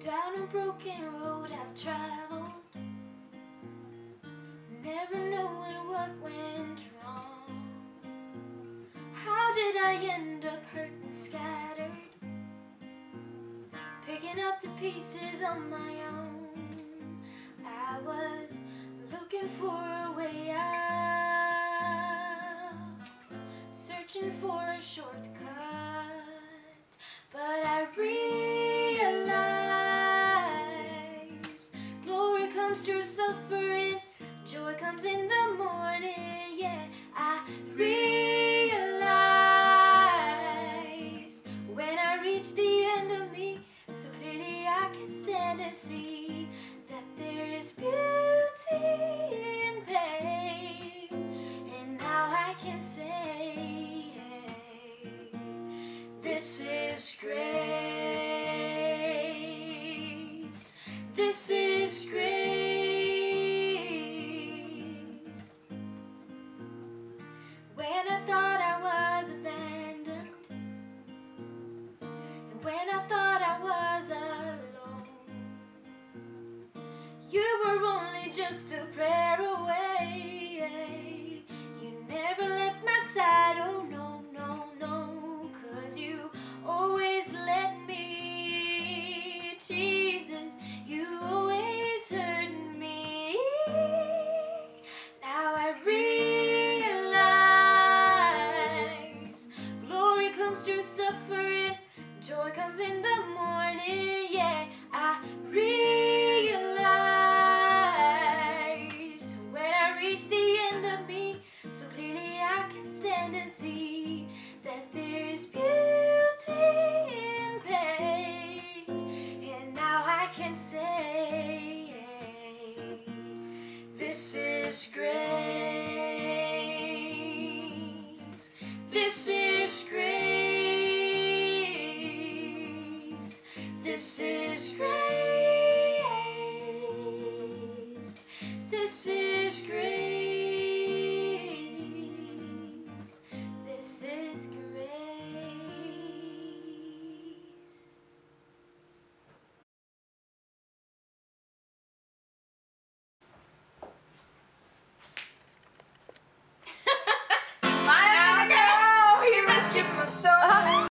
Down a broken road I've traveled, never knowing what went wrong. How did I end up hurt and scattered? Picking up the pieces on my own. I was looking for a way out, searching for a shortcut. But comes through suffering, joy comes in the morning. Yeah, I realize when I reach the end of me, so clearly I can stand and see that there is beauty in pain, and now I can say, This is grace. Were only just a prayer away. You never left my side, oh no, no, no, cause you always let me, Jesus, you always heard me. Now I realize glory comes through suffering, joy comes in the morning. reach the end of me. So clearly I can stand and see That there is beauty in pain. And now I can say This is grace. This is grace. This is grace. This is